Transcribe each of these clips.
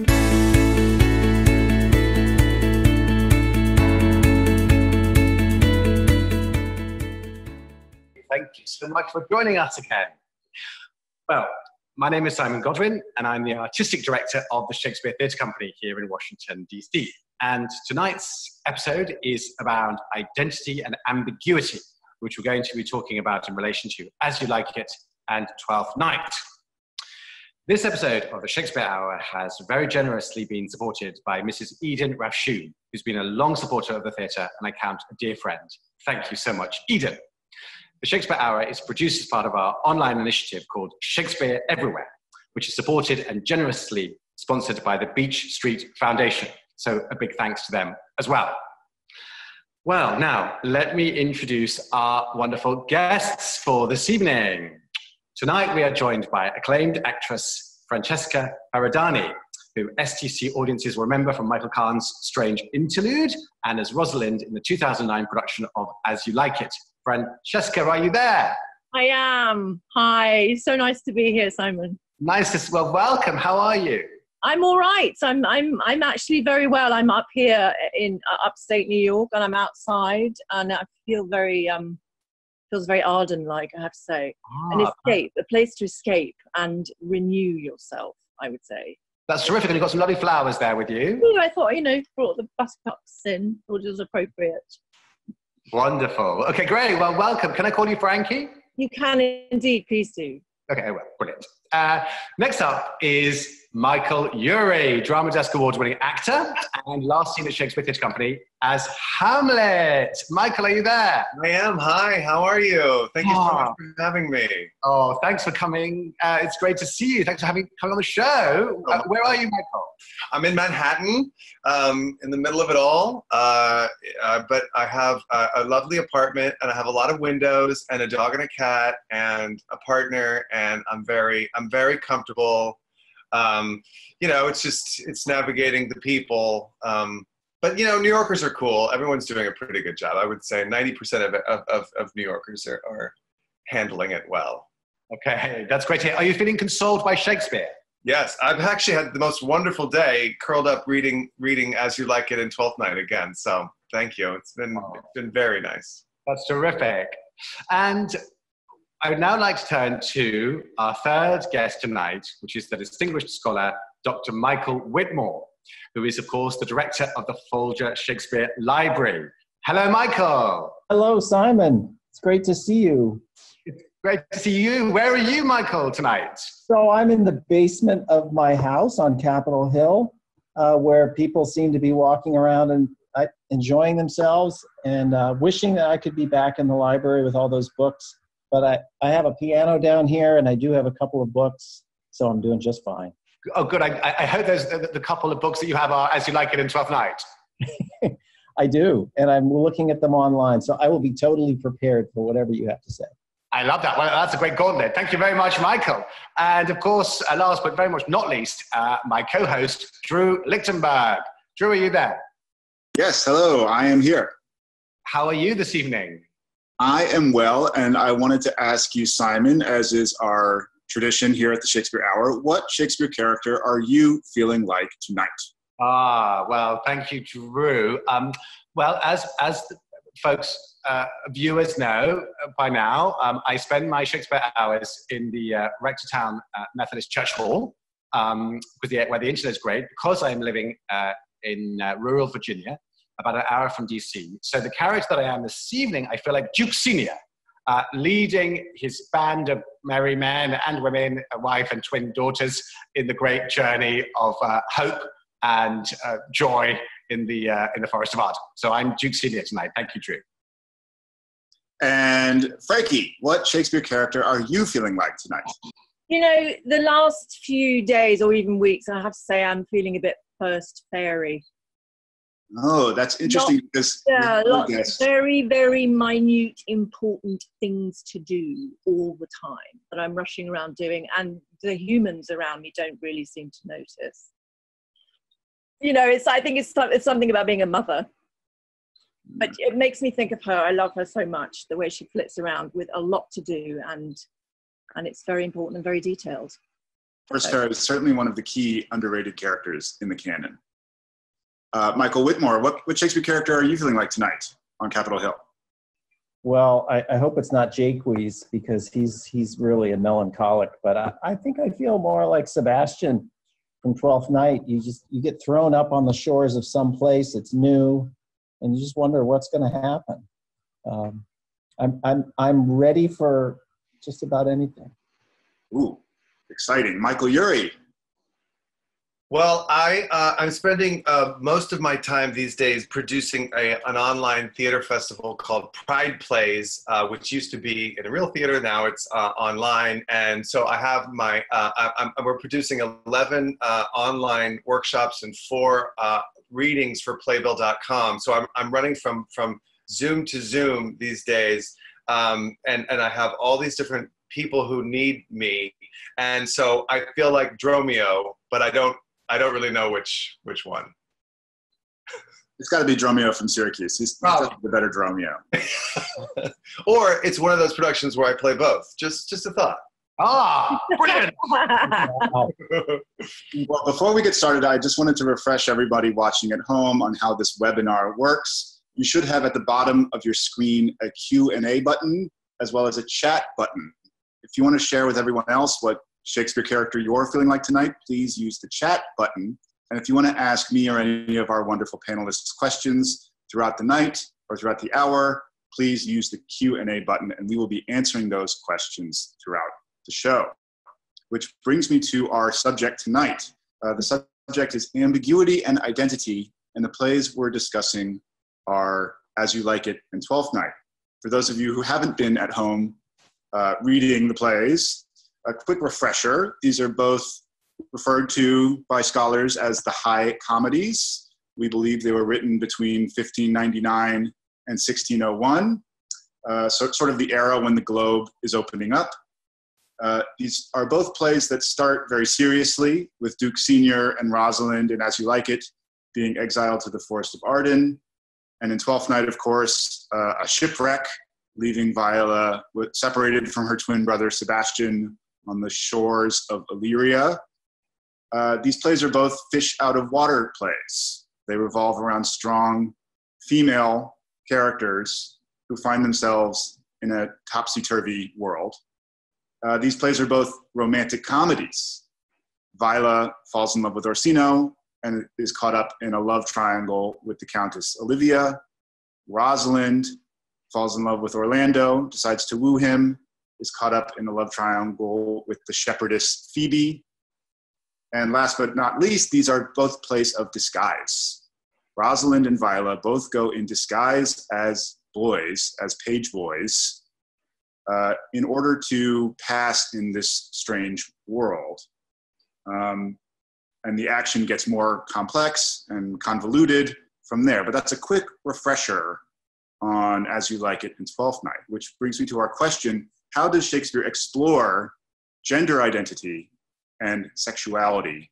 Thank you so much for joining us again. Well, my name is Simon Godwin, and I'm the artistic director of the Shakespeare Theatre Company here in Washington, D.C. And tonight's episode is about identity and ambiguity, which we're going to be talking about in relation to As You Like It and Twelfth Night. This episode of the Shakespeare Hour has very generously been supported by Mrs. Eden Rafshoon, who's been a long supporter of the theatre and I count a dear friend. Thank you so much, Eden. The Shakespeare Hour is produced as part of our online initiative called Shakespeare Everywhere, which is supported and generously sponsored by the Beech Street Foundation. So a big thanks to them as well. Well, now let me introduce our wonderful guests for this evening. Tonight we are joined by acclaimed actress Francesca Faridany, who STC audiences will remember from Michael Kahn's Strange Interlude and as Rosalind in the 2009 production of As You Like It, Francesca, are you there? I am. Hi. So nice to be here, Simon. Nice to well, welcome. How are you? I'm all right. I'm I'm I'm actually very well. I'm up here in uh, upstate New York, and I'm outside, and I feel very um feels very Arden like I have to say. Ah, An escape, a place to escape and renew yourself. I would say. That's terrific, and you've got some lovely flowers there with you. I thought you know brought the buttercups in, thought it was appropriate. Wonderful. Okay, great. Well, welcome. Can I call you Frankie? You can indeed. Please do. Okay, well, brilliant. Uh, next up is Michael Urie, Drama Desk Award winning actor and last seen at Shakespeare Theatre Company as Hamlet. Michael, are you there? I am. Hi, how are you? Thank you so much ah. for having me. Oh, thanks for coming. Uh, it's great to see you. Thanks for having coming on the show. Uh, oh. where are you, Michael? I'm in Manhattan, um, in the middle of it all. Uh, uh but I have a, a lovely apartment, and I have a lot of windows, and a dog and a cat, and a partner, and I'm very, I'm very comfortable um, you know, it's just it's navigating the people. Um, but you know, New Yorkers are cool. Everyone's doing a pretty good job. I would say 90% of, of, of, of New Yorkers are, are handling it well. Okay, that's great. Are you feeling consoled by Shakespeare? Yes, I've actually had the most wonderful day, curled up reading reading As You Like It in Twelfth Night again. So thank you. It's been oh. it's been very nice. That's terrific. And I would now like to turn to our third guest tonight, which is the distinguished scholar, Dr. Michael Witmore, who is, of course, the director of the Folger Shakespeare Library. Hello, Michael. Hello, Simon. It's great to see you. It's great to see you. Where are you, Michael, tonight? So I'm in the basement of my house on Capitol Hill, uh, where people seem to be walking around and uh, enjoying themselves and uh, wishing that I could be back in the library with all those books but I, I have a piano down here and I do have a couple of books, so I'm doing just fine. Oh, good. I, I hope those, the, the couple of books that you have are As You Like It in Twelfth Night. I do, and I'm looking at them online, so I will be totally prepared for whatever you have to say. I love that. Well, that's a great gauntlet. Thank you very much, Michael. And of course, uh, last but very much not least, uh, my co-host, Drew Lichtenberg. Drew, are you there? Yes, hello, I am here. How are you this evening? I am well, and I wanted to ask you, Simon, as is our tradition here at the Shakespeare Hour, what Shakespeare character are you feeling like tonight? Ah, well, thank you, Drew. Um, well, as as folks, uh, viewers know by now, um, I spend my Shakespeare hours in the uh, Rectortown uh, Methodist Church Hall, um, the, where the internet is great, because I'm living uh, in uh, rural Virginia about an hour from DC. So the character that I am this evening, I feel like Duke Senior, uh, leading his band of merry men and women, a wife and twin daughters, in the great journey of uh, hope and uh, joy in the uh, in the Forest of Arden. So I'm Duke Senior tonight. Thank you, Drew. And Frankie, what Shakespeare character are you feeling like tonight? You know, the last few days or even weeks, I have to say, I'm feeling a bit first fairy. Oh, that's interesting Not, because yeah, lots of very, very minute, important things to do all the time that I'm rushing around doing, and the humans around me don't really seem to notice. You know, it's I think it's it's something about being a mother, but mm. it makes me think of her. I love her so much, the way she flits around with a lot to do, and and it's very important and very detailed. First Fairy is certainly one of the key underrated characters in the canon. Uh, Michael Witmore, what, what Shakespeare character are you feeling like tonight on Capitol Hill? Well, I, I hope it's not Jaques because he's he's really a melancholic. But I, I think I feel more like Sebastian from Twelfth Night. You just you get thrown up on the shores of some place. It's new, and you just wonder what's going to happen. Um, I'm I'm I'm ready for just about anything. Ooh, exciting, Michael Urie. Well, I uh, I'm spending uh, most of my time these days producing a, an online theater festival called Pride Plays, uh, which used to be in a real theater. Now it's uh, online, and so I have my uh, I, we're producing 11 uh, online workshops and four readings for Playbill.com. So I'm I'm running from from Zoom to Zoom these days, um, and and I have all these different people who need me, and so I feel like Dromio, but I don't I don't really know which which one. It's got to be Dromio from Syracuse. He's oh. the better Dromio. or it's one of those productions where I play both. Just just a thought. Ah, brilliant. well, before we get started, I just wanted to refresh everybody watching at home on how this webinar works. You should have at the bottom of your screen a Q&A button as well as a chat button. If you want to share with everyone else what Shakespeare character you're feeling like tonight, please use the chat button. And if you want to ask me or any of our wonderful panelists questions throughout the night or throughout the hour, please use the Q&A button and we will be answering those questions throughout the show. Which brings me to our subject tonight. Uh, the subject is ambiguity and identity, and the plays we're discussing are As You Like It and Twelfth Night. For those of you who haven't been at home uh, reading the plays, a quick refresher these are both referred to by scholars as the high comedies. We believe they were written between 1599 and 1601, uh, so sort of the era when the globe is opening up. Uh, these are both plays that start very seriously, with Duke Senior and Rosalind and As You Like It being exiled to the Forest of Arden. And in Twelfth Night, of course, uh, a shipwreck, leaving Viola separated from her twin brother Sebastian on the shores of Illyria. Uh, these plays are both fish out of water plays. They revolve around strong female characters who find themselves in a topsy turvy world. Uh, these plays are both romantic comedies. Viola falls in love with Orsino and is caught up in a love triangle with the Countess Olivia. Rosalind falls in love with Orlando, decides to woo him, is caught up in a love triangle with the shepherdess Phoebe. And last but not least, these are both plays of disguise. Rosalind and Viola both go in disguise as boys, as page boys, uh, in order to pass in this strange world. Um, and the action gets more complex and convoluted from there. But that's a quick refresher on As You Like It in Twelfth Night, which brings me to our question how does Shakespeare explore gender identity and sexuality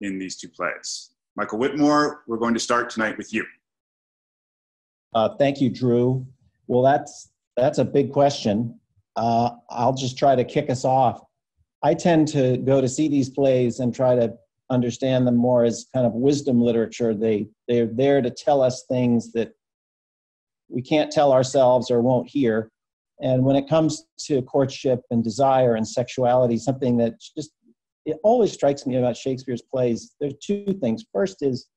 in these two plays? Michael Witmore, we're going to start tonight with you. Uh, thank you, Drew. Well, that's that's a big question. Uh, I'll just try to kick us off. I tend to go to see these plays and try to understand them more as kind of wisdom literature. They they're there to tell us things that we can't tell ourselves or won't hear. And when it comes to courtship and desire and sexuality, something that just it always strikes me about Shakespeare's plays, there's two things. First is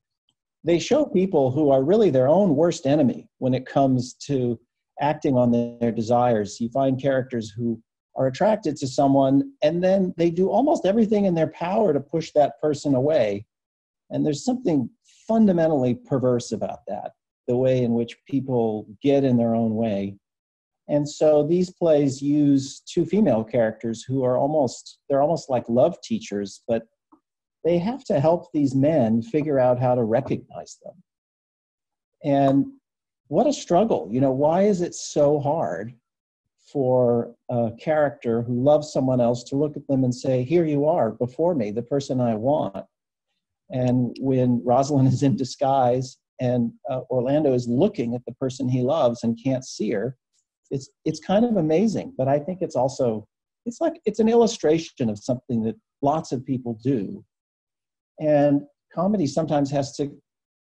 they show people who are really their own worst enemy when it comes to acting on their desires. You find characters who are attracted to someone and then they do almost everything in their power to push that person away. And there's something fundamentally perverse about that, the way in which people get in their own way. And so these plays use two female characters who are almost they're almost like love teachers, but they have to help these men figure out how to recognize them. And what a struggle. You know, why is it so hard for a character who loves someone else to look at them and say, Here you are before me, the person I want? And when Rosalind is in disguise and uh, Orlando is looking at the person he loves and can't see her, it's it's kind of amazing but i think it's also it's like it's an illustration of something that lots of people do. And comedy sometimes has to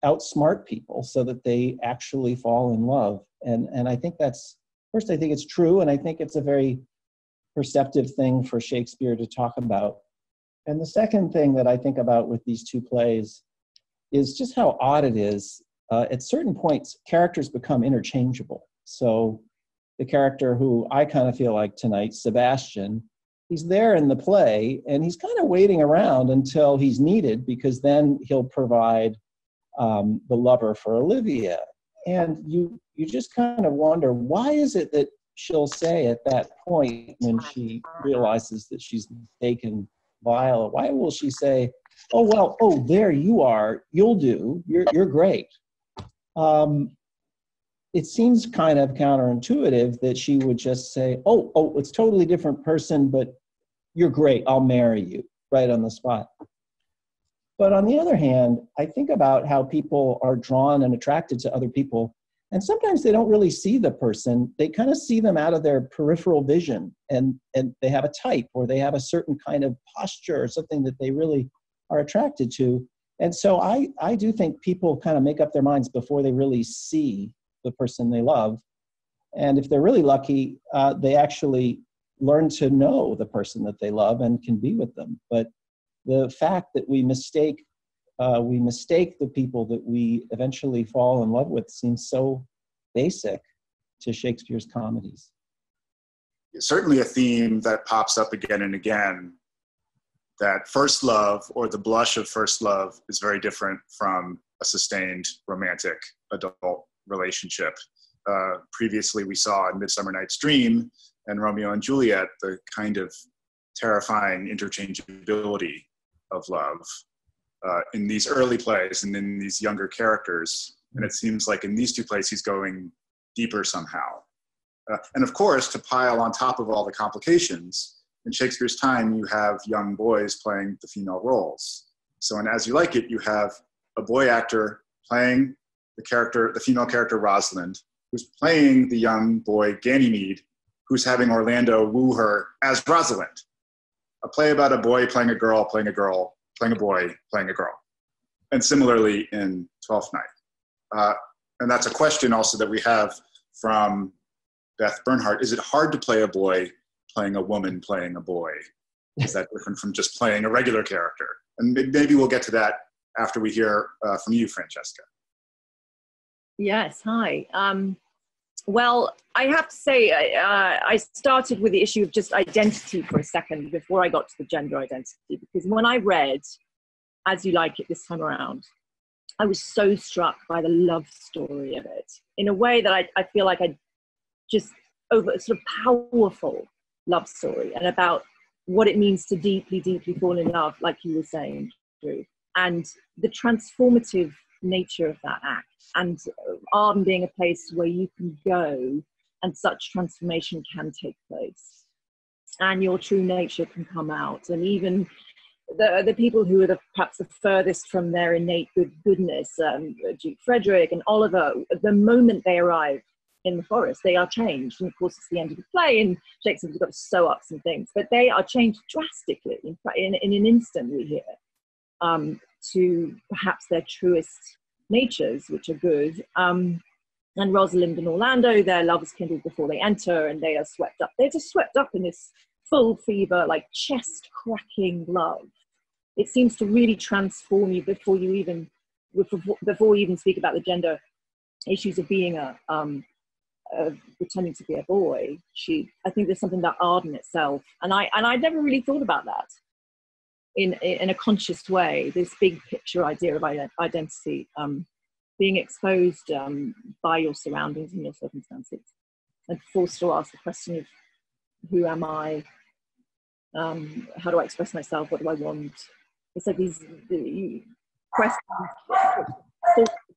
outsmart people so that they actually fall in love. And, and I think that's, first, I think it's true, and I think it's a very perceptive thing for Shakespeare to talk about. And the second thing that I think about with these two plays is just how odd it is. Uh, at certain points, characters become interchangeable. So the character who I kind of feel like tonight, Sebastian, he's there in the play and he's kind of waiting around until he's needed because then he'll provide um, the lover for Olivia. And you you just kind of wonder why is it that she'll say at that point when she realizes that she's mistaken Viola, why will she say, "Oh well, oh there you are, you'll do, you're you're great." Um, it seems kind of counterintuitive that she would just say, "Oh, oh, it's totally different person, but you're great. I'll marry you right on the spot." But on the other hand, I think about how people are drawn and attracted to other people, and sometimes they don't really see the person. They kind of see them out of their peripheral vision, and and they have a type or they have a certain kind of posture or something that they really are attracted to. And so I I do think people kind of make up their minds before they really see the person they love. And if they're really lucky, uh, they actually learn to know the person that they love and can be with them. But the fact that we mistake uh, we mistake the people that we eventually fall in love with seems so basic to Shakespeare's comedies. Certainly, a theme that pops up again and again that first love or the blush of first love is very different from a sustained romantic adult relationship. Uh, previously, we saw in Midsummer Night's Dream and Romeo and Juliet the kind of terrifying interchangeability of love uh, in these early plays and in these younger characters. And it seems like in these two plays, he's going deeper somehow. Uh, and of course, to pile on top of all the complications, in Shakespeare's time, you have young boys playing the female roles. So in As You Like It, you have a boy actor playing the character, the female character Rosalind, who's playing the young boy Ganymede, who's having Orlando woo her as Rosalind. A play about a boy playing a girl, playing a girl, playing a boy, playing a girl. And similarly in Twelfth Night. Uh, and that's a question also that we have from Beth Bernhardt. Is it hard to play a boy playing a woman playing a boy? Is that different from just playing a regular character? And maybe we'll get to that after we hear uh, from you, Francesca. Yes, hi. Um, well, I have to say, uh, I started with the issue of just identity for a second before I got to the gender identity, because when I read As You Like It this time around, I was so struck by the love story of it in a way that I, I feel like I just over a sort of powerful love story and about what it means to deeply, deeply fall in love, like you were saying, Drew, and the transformative nature of that act. And Arden being a place where you can go and such transformation can take place. And your true nature can come out. And even the, the people who are the, perhaps the furthest from their innate good goodness um, duke frederick and oliver the moment they arrive in the forest they are changed. And of course it's the end of the play and shakespeare's got to sew up some things but they are changed drastically in, in, in an instant we hear. Um, to perhaps their truest natures, which are good. Um, and Rosalind and Orlando, their love is kindled before they enter, and they are swept up. They're just swept up in this full fever, like chest cracking love. It seems to really transform you before you even before you even speak about the gender issues of being a um, pretending to be a boy. She, I think there's something about Arden itself, and I and I never really thought about that in, in a conscious way, this big picture idea of identity um, being exposed um, by your surroundings and your circumstances, and forced to ask the question of who am I? Um, how do I express myself? What do I want? It's like these the questions,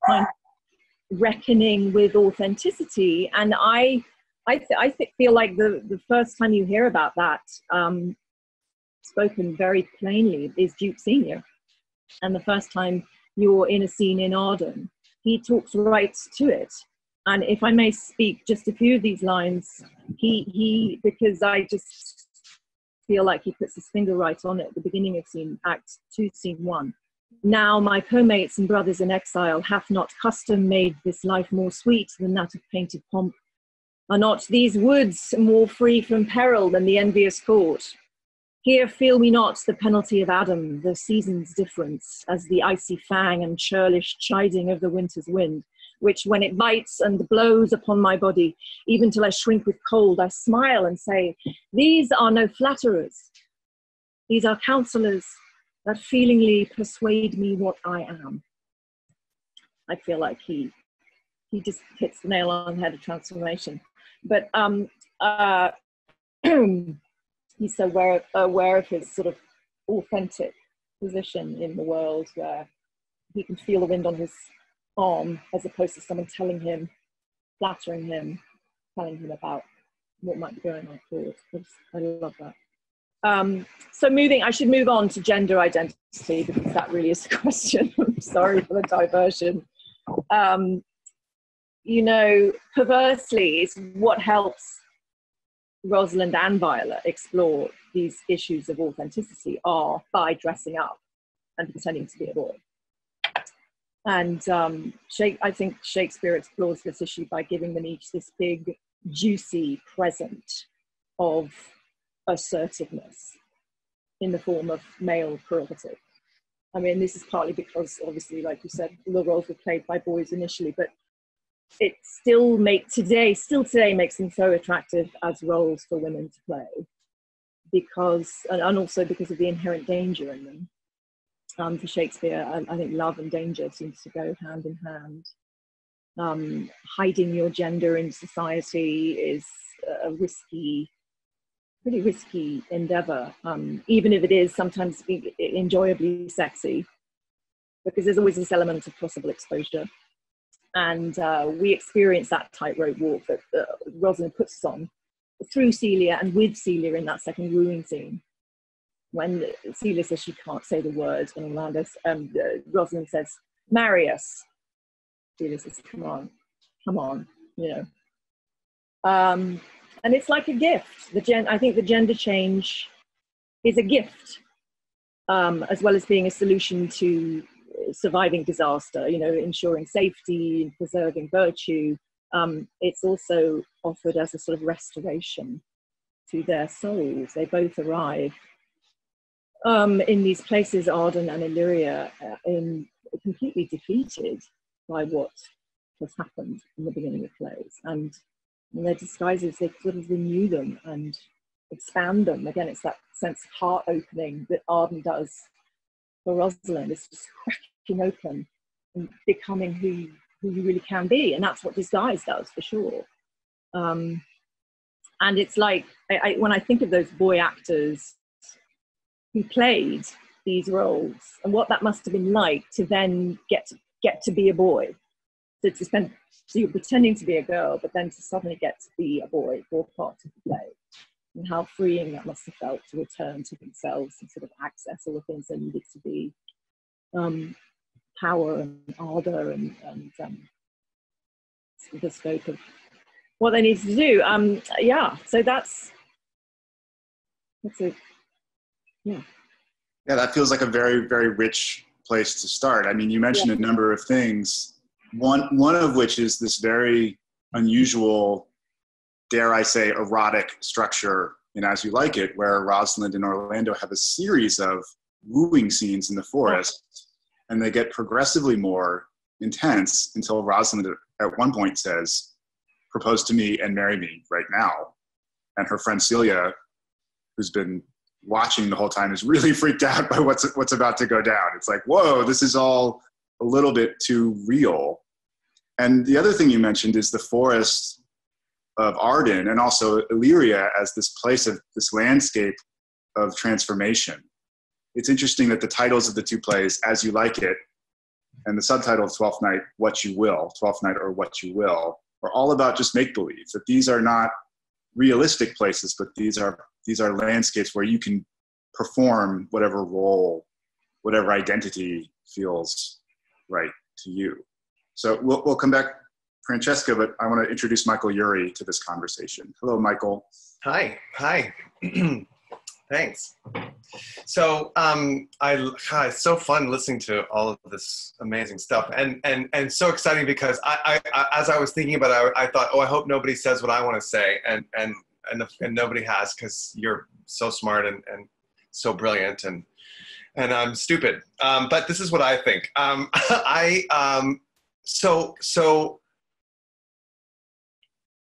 kind of reckoning with authenticity. And I, I, th- I th- feel like the, the first time you hear about that, um, spoken very plainly is Duke Senior. And the first time you're in a scene in Arden, he talks right to it. And if I may speak just a few of these lines, he he because I just feel like he puts his finger right on it at the beginning of scene act two scene one now my co-mates and brothers in exile hath not custom made this life more sweet than that of painted pomp are not these woods more free from peril than the envious court here feel we not the penalty of Adam, the season's difference, as the icy fang and churlish chiding of the winter's wind, which when it bites and blows upon my body, even till I shrink with cold, I smile and say, These are no flatterers. These are counselors that feelingly persuade me what I am. I feel like he he just hits the nail on the head of transformation. But um, uh, he's so aware, aware of his sort of authentic position in the world where he can feel the wind on his arm as opposed to someone telling him, flattering him, telling him about what might be going on forward. I love that. Um, so moving, I should move on to gender identity because that really is the question. I'm sorry for the diversion. Um, you know, perversely, is what helps Rosalind and Viola explore these issues of authenticity are by dressing up and pretending to be a boy. And um, I think Shakespeare explores this issue by giving them each this big, juicy present of assertiveness in the form of male prerogative. I mean, this is partly because, obviously, like you said, the roles were played by boys initially, but it still make today still today makes them so attractive as roles for women to play because and, also because of the inherent danger in them. Um, for shakespeare I, I, think love and danger seems to go hand in hand. Um, hiding your gender in society is a risky pretty risky endeavor. Um, even if it is sometimes enjoyably sexy because there's always this element of possible exposure and uh, we experience that tightrope walk that Rosalind puts us on through Celia and with Celia in that second wooing scene. When Celia says she can't say the word, and Orlando, um, uh, Rosalind says, "Marry us." Celia says, "Come on, come on," you know. Um, and it's like a gift. The gen- I think the gender change is a gift, um, as well as being a solution to surviving disaster, you know, ensuring safety and preserving virtue. Um, it's also offered as a sort of restoration to their souls. They both arrive um, in these places, Arden and Illyria, uh, in, completely defeated by what has happened in the beginning of plays. And in their disguises, they sort of renew them and expand them. Again, it's that sense of heart opening that Arden does for Rosalind. It's just cracking open and becoming who, who you really can be. And that's what disguise does for sure. Um, and it's like, I, I, when I think of those boy actors who played these roles and what that must have been like to then get to, get to be a boy. So to spend, so you're pretending to be a girl, but then to suddenly get to be a boy for part of the play and how freeing that must have felt to return to themselves and sort of access all the things they needed to be um, power and ardor and, and um, the scope of what they need to do. Um, yeah, so that's that's a yeah. Yeah, that feels like a very very rich place to start. I mean, you mentioned yeah. a number of things. One one of which is this very unusual, dare I say, erotic structure in As You Like It, where Rosalind and Orlando have a series of wooing scenes in the forest and they get progressively more intense until Rosalind at one point says, propose to me and marry me right now. And her friend Celia, who's been watching the whole time, is really freaked out by what's, what's about to go down. It's like, whoa, this is all a little bit too real. And the other thing you mentioned is the forest of Arden and also Illyria as this place of this landscape of transformation it's interesting that the titles of the two plays, As You Like It, and the subtitle of Twelfth Night, What You Will, Twelfth Night or What You Will, are all about just make believe. That these are not realistic places, but these are these are landscapes where you can perform whatever role, whatever identity feels right to you. So we'll, we'll come back, Francesca, but I want to introduce Michael Urie to this conversation. Hello, Michael. Hi. Hi. Thanks. So um, I, God, it's so fun listening to all of this amazing stuff, and and and so exciting because I, I, as I was thinking about it, I, I, thought, oh, I hope nobody says what I want to say, and and and, and nobody has because you're so smart and and so brilliant, and and I'm stupid. Um, but this is what I think. Um, I um, so so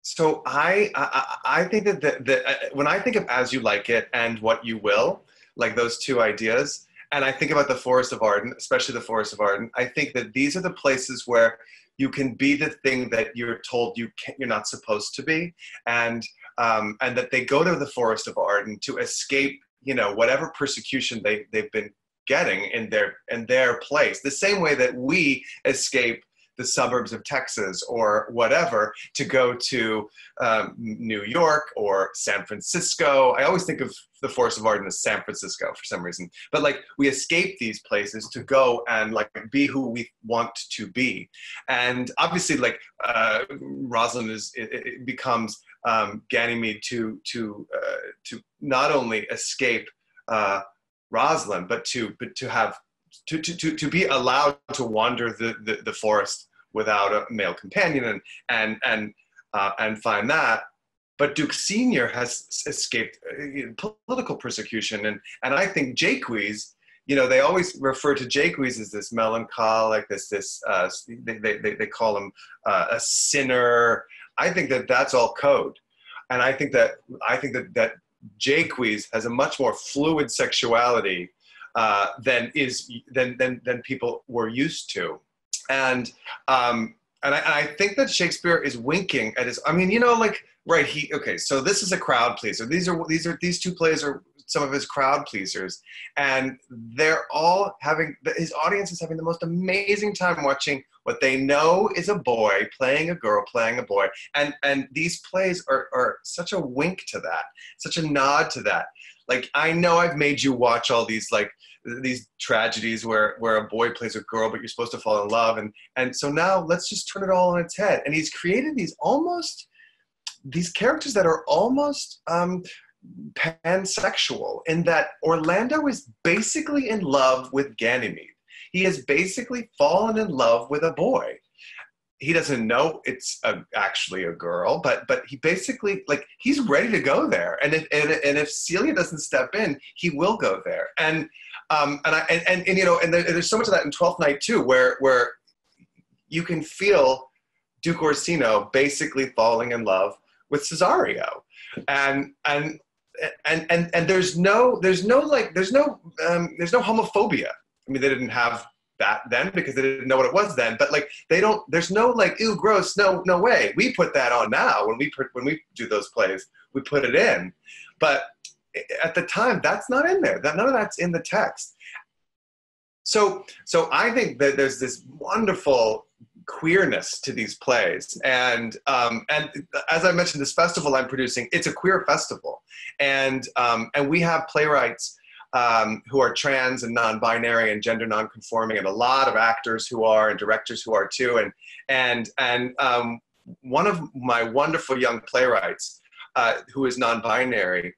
so I, I, I think that the, the, uh, when I think of as you like it and what you will, like those two ideas, and I think about the Forest of Arden, especially the Forest of Arden, I think that these are the places where you can be the thing that you're told you can't, you're not supposed to be, and um, and that they go to the Forest of Arden to escape, you know, whatever persecution they they've been getting in their in their place. The same way that we escape the suburbs of Texas or whatever to go to um, New York or San Francisco. I always think of the Forest of Arden as San Francisco for some reason. But like we escape these places to go and like be who we want to be. And obviously like uh, Rosalind is, it, it becomes um, Ganymede to, to, uh, to not only escape uh, Rosalind, but to, but to have to, to, to be allowed to wander the, the, the forest without a male companion and, and, and, uh, and find that. But Duke Senior has escaped uh, political persecution, and and I think Jaques, you know, they always refer to Jaques as this melancholic, this this uh, they, they they call him uh, a sinner. I think that that's all code, and I think that I think that that Jaques has a much more fluid sexuality uh, than is than, than than people were used to, and um, and I, and I think that Shakespeare is winking at his. I mean, you know, like right. He okay. So this is a crowd pleaser. These are these are these two plays are some of his crowd pleasers, and they're all having his audience is having the most amazing time watching what they know is a boy playing a girl playing a boy, and and these plays are are such a wink to that, such a nod to that. Like I know I've made you watch all these like these tragedies where where a boy plays a girl but you're supposed to fall in love. And and so now let's just turn it all on its head. And he's created these almost these characters that are almost um, pansexual in that Orlando is basically in love with Ganymede. He has basically fallen in love with a boy. He doesn't know it's a, actually a girl, but but he basically like he's ready to go there, and if and, and if Celia doesn't step in, he will go there, and um and I and and, and you know and, there, there's so much of that in Twelfth Night too, where where you can feel Duke Orsino basically falling in love with Cesario, and and and and and there's no there's no like there's no um, there's no homophobia. I mean, they didn't have that then because they didn't know what it was then. But like they don't, there's no like, ew, gross, no, no way. We put that on now when we when we do those plays, we put it in. But at the time, that's not in there. That none of that's in the text. So so I think that there's this wonderful queerness to these plays and um, and as i mentioned this festival i'm producing it's a queer festival and um, and we have playwrights um, who are trans and non-binary and gender non-conforming, and a lot of actors who are and directors who are too. And and and um, one of my wonderful young playwrights uh, who is non-binary,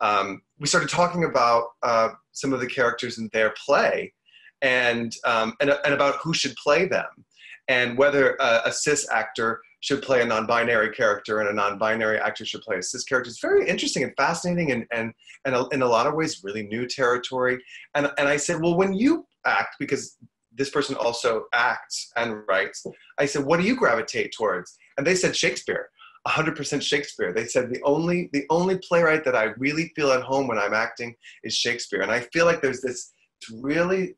um, we started talking about uh, some of the characters in their play, and um, and and about who should play them, and whether a, a cis actor should play a non-binary character and a non-binary actor should play a cis character. It's very interesting and fascinating and, and, and in a lot of ways really new territory. And, and I said, well, when you act, because this person also acts and writes, I said, what do you gravitate towards? And they said Shakespeare. 100% Shakespeare. They said the only the only playwright that I really feel at home when I'm acting is Shakespeare, and I feel like there's this really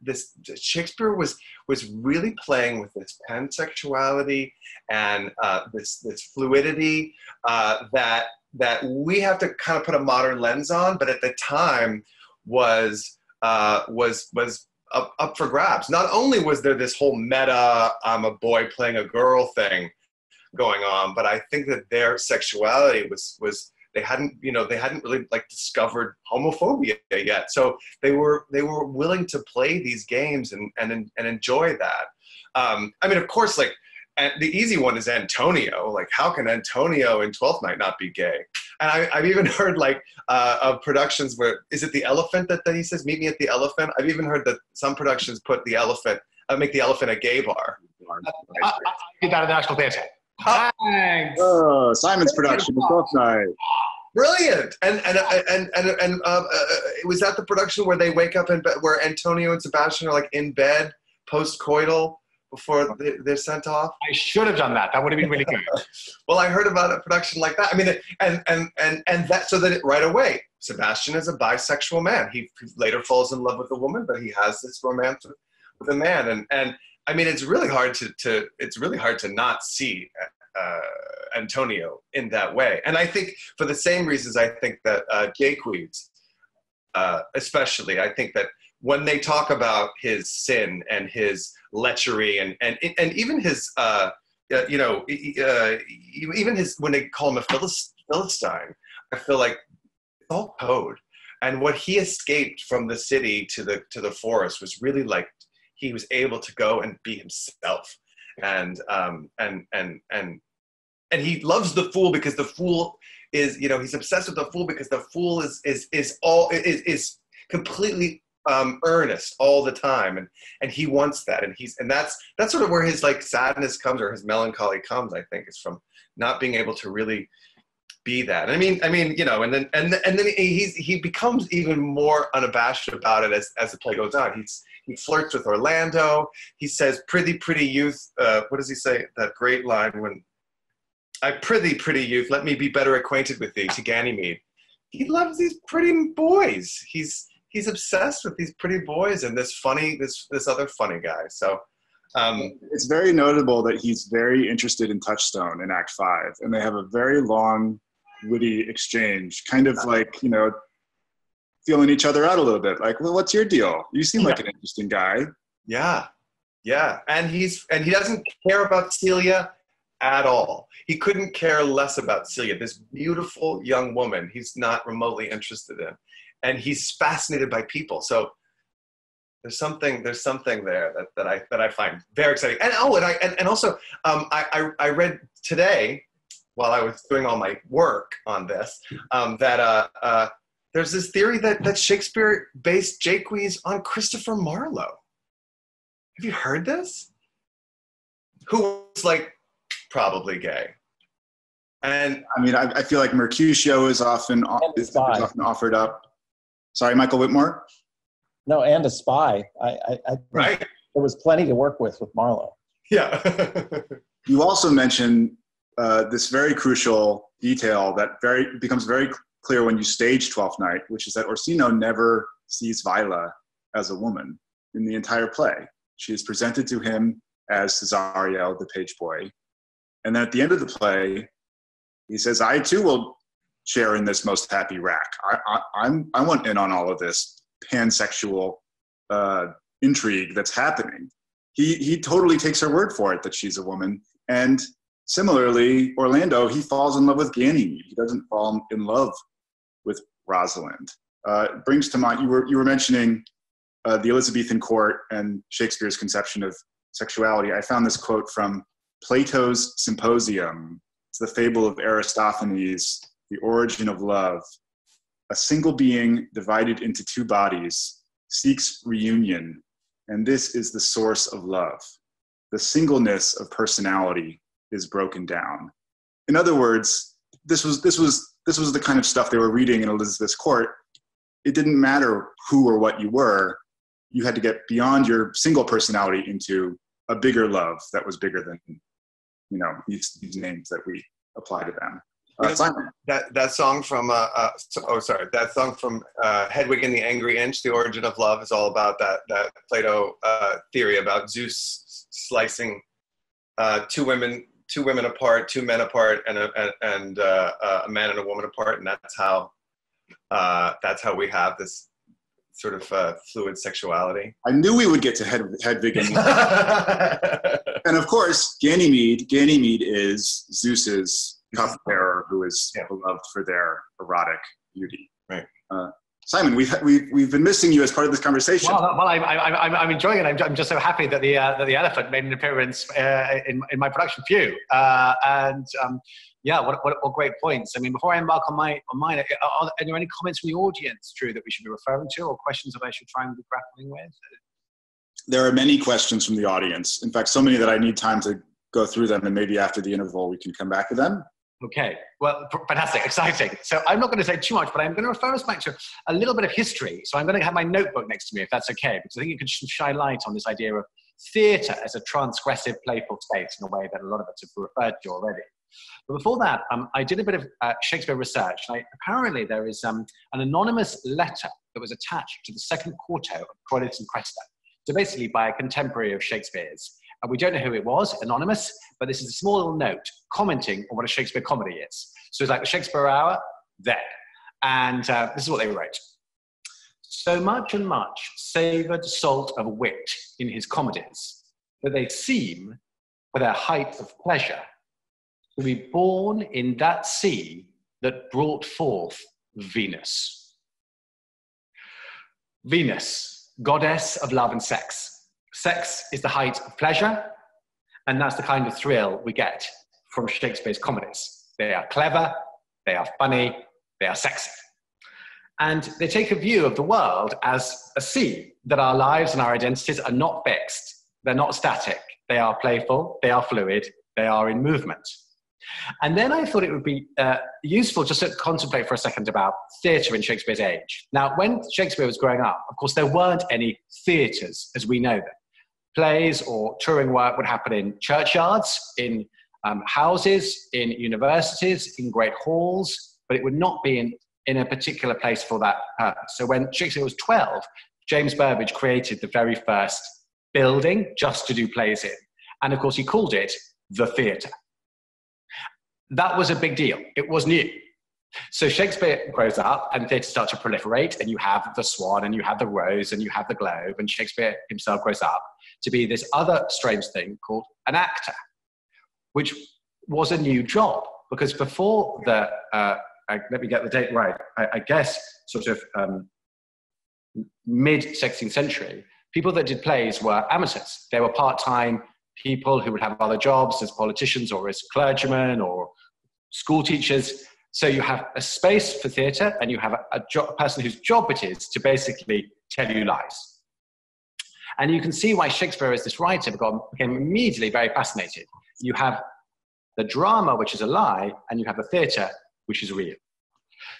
this Shakespeare was was really playing with this pansexuality and uh, this this fluidity uh, that that we have to kind of put a modern lens on, but at the time was uh, was was up, up for grabs. Not only was there this whole meta "I'm a boy playing a girl" thing going on, but I think that their sexuality was was they hadn't you know they hadn't really like discovered homophobia yet so they were they were willing to play these games and and, and enjoy that um, i mean of course like the easy one is Antonio. Like, how can Antonio in Twelfth Night not be gay? And I, have even heard like uh, of productions where is it the elephant that, that he says, "Meet me at the elephant." I've even heard that some productions put the elephant, uh, make the elephant a gay bar. I, I, I did that at the National Theatre. Thanks. Oh, Simon's production, Twelfth Night. Brilliant! And and and and and uh, uh, was that the production where they wake up in bed, where Antonio and Sebastian are like in bed post-coital before they're sent off? I should have done that. That would have been really good. well, I heard about a production like that. I mean, and and and and that so that it, right away, Sebastian is a bisexual man. He later falls in love with a woman, but he has this romance with a man, and and I mean, it's really hard to to it's really hard to not see. Uh, Antonio in that way, and I think for the same reasons, I think that uh, Jaques, uh, especially, I think that when they talk about his sin and his lechery and and and even his uh, uh, you know uh, even his when they call him a libertine i feel like it's all code and what he escaped from the city to the to the forest was really like he was able to go and be himself and um and and and and he loves the fool because the fool is you know he's obsessed with the fool because the fool is is is all is is completely um, earnest all the time, and and he wants that, and he's and that's that's sort of where his like sadness comes or his melancholy comes. I think is from not being able to really be that. I mean, I mean, you know, and then and and then he's he becomes even more unabashed about it as as the play goes on. He's he flirts with Orlando. He says, "Pretty, pretty youth." Uh, what does he say? That great line when I prithee, pretty youth, let me be better acquainted with thee to Ganymede. He loves these pretty boys. He's he's obsessed with these pretty boys and this funny this this other funny guy. So um, it's very notable that he's very interested in Touchstone in Act Five, and they have a very long, witty exchange, kind of like you know, feeling each other out a little bit. Like, well, what's your deal? You seem like an interesting guy. Yeah, yeah, and he's and he doesn't care about Celia at all. He couldn't care less about Celia, this beautiful young woman he's not remotely interested in and he's fascinated by people. So there's something there's something there that, that I that I find very exciting. And oh, and I and, and also um, I, I, I read today while I was doing all my work on this um, that uh, uh, there's this theory that that Shakespeare based Jaques on Christopher Marlowe. Have you heard this? Who was like probably gay. And I mean, I, I feel like Mercutio is often is, is often offered up. Sorry, Michael Witmore. No, and a spy. I, I, I right. There was plenty to work with with Marlowe. Yeah. you also mentioned uh, this very crucial detail that very becomes very clear when you stage Twelfth Night, which is that Orsino never sees Viola as a woman in the entire play. She is presented to him as Cesario, the page boy, and then at the end of the play, he says, "I too will share in this most happy rack. I, I, am I want in on all of this pansexual uh, intrigue that's happening. He, he totally takes her word for it that she's a woman. And similarly, Orlando, he falls in love with Ganymede. He doesn't fall in love with Rosalind. Uh, brings to mind, you were, you were mentioning uh, the Elizabethan court and Shakespeare's conception of sexuality. I found this quote from Plato's Symposium. It's the fable of Aristophanes the origin of love, a single being divided into two bodies seeks reunion, and this is the source of love. The singleness of personality is broken down. In other words, this was, this was, this was the kind of stuff they were reading in Elizabeth's court. It didn't matter who or what you were, you had to get beyond your single personality into a bigger love that was bigger than you know these, these names that we apply to them uh, that that song from uh, uh, oh sorry that song from uh, Hedwig and the Angry Inch, The Origin of Love, is all about that that Plato uh, theory about Zeus slicing uh, two women two women apart, two men apart, and a, and uh, uh, a man and a woman apart, and that's how uh, that's how we have this sort of uh, fluid sexuality. I knew we would get to Hed- Hedwig and and of course Ganymede. Ganymede is Zeus's cupbearer who is yeah. beloved for their erotic beauty. Right. Uh, Simon, we've, we've, we've been missing you as part of this conversation. Well, well I'm, I'm, I'm enjoying it. I'm, I'm just so happy that the, uh, that the elephant made an appearance uh, in, in my production you. Uh, and um, yeah, what, what, what, great points. I mean, before I embark on, my, on mine, are, are, there any comments from the audience, Drew, that we should be referring to or questions that I should try and be grappling with? There are many questions from the audience. In fact, so many that I need time to go through them, and maybe after the interval we can come back to them. Okay, well, fantastic, exciting. So I'm not going to say too much, but I'm going to refer us back to a little bit of history. So I'm going to have my notebook next to me, if that's okay, because I think it can shine light on this idea of theatre as a transgressive, playful space in a way that a lot of us have referred to already. But before that, um, I did a bit of uh, Shakespeare research. I, apparently, there is um, an anonymous letter that was attached to the second quarto of Troilus and Cressida, so basically by a contemporary of Shakespeare's. And we don't know who it was, anonymous, but this is a small little note commenting on what a Shakespeare comedy is. So it's like the Shakespeare Hour, there. And uh, this is what they wrote. So much and much savoured salt of wit in his comedies, that they seem, for their height of pleasure, to be born in that sea that brought forth Venus. Venus, goddess of love and sex Sex is the height of pleasure, and that's the kind of thrill we get from Shakespeare's comedies. They are clever, they are funny, they are sexy. And they take a view of the world as a sea, that our lives and our identities are not fixed, they're not static, they are playful, they are fluid, they are in movement. And then I thought it would be uh, useful just to contemplate for a second about theatre in Shakespeare's age. Now, when Shakespeare was growing up, of course, there weren't any theatres as we know them plays or touring work would happen in churchyards, in um, houses, in universities, in great halls, but it would not be in, in a particular place for that purpose. So when Shakespeare was 12, James Burbage created the very first building just to do plays in. And of course, he called it the theatre. That was a big deal. It was new. So Shakespeare grows up and theatre starts to proliferate, and you have the Swan, and you have the Rose, and you have the Globe, and Shakespeare himself grows up to be this other strange thing called an actor, which was a new job because before the, uh, I, let me get the date right, I, I guess sort of um, mid 16th century, people that did plays were amateurs. They were part time people who would have other jobs as politicians or as clergymen or school teachers. So you have a space for theatre and you have a, a, a person whose job it is to basically tell you lies. And you can see why Shakespeare, as this writer, became immediately very fascinated. You have the drama, which is a lie, and you have the theatre, which is real.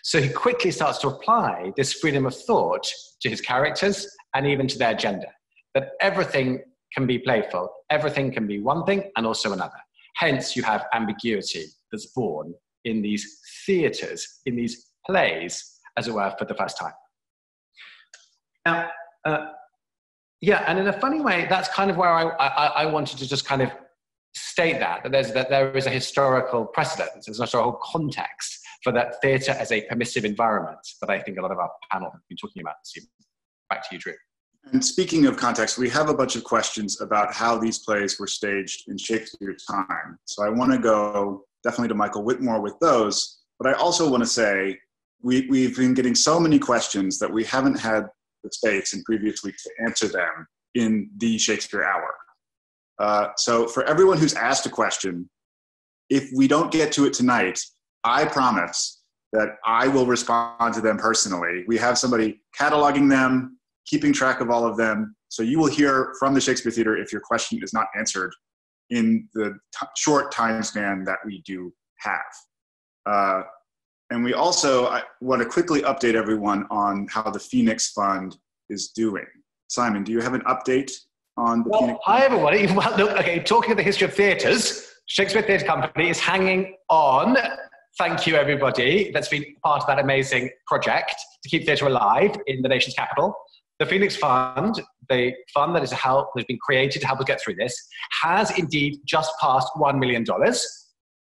So he quickly starts to apply this freedom of thought to his characters and even to their gender. That everything can be playful, everything can be one thing and also another. Hence, you have ambiguity that's born in these theatres, in these plays, as it were, for the first time. Now, uh, yeah, and in a funny way, that's kind of where I, I, I wanted to just kind of state that, that, there's, that there is a historical precedent, there's not a historical context for that theatre as a permissive environment that I think a lot of our panel have been talking about this evening. Back to you, Drew. And speaking of context, we have a bunch of questions about how these plays were staged in Shakespeare's time. So I want to go definitely to Michael Witmore with those, but I also want to say we, we've been getting so many questions that we haven't had the space in previous weeks to answer them in the Shakespeare Hour. Uh, so for everyone who's asked a question, if we don't get to it tonight, I promise that I will respond to them personally. We have somebody cataloging them, keeping track of all of them. So you will hear from the Shakespeare Theater if your question is not answered in the t- short time span that we do have. Uh, and we also I want to quickly update everyone on how the Phoenix Fund is doing. Simon, do you have an update on the well, Phoenix Hi, everybody. Well, look, okay, talking of the history of theatres, Shakespeare Theatre Company is hanging on. Thank you, everybody that's been part of that amazing project to keep theatre alive in the nation's capital. The Phoenix Fund, the fund that is help, that has been created to help us get through this, has indeed just passed $1 million.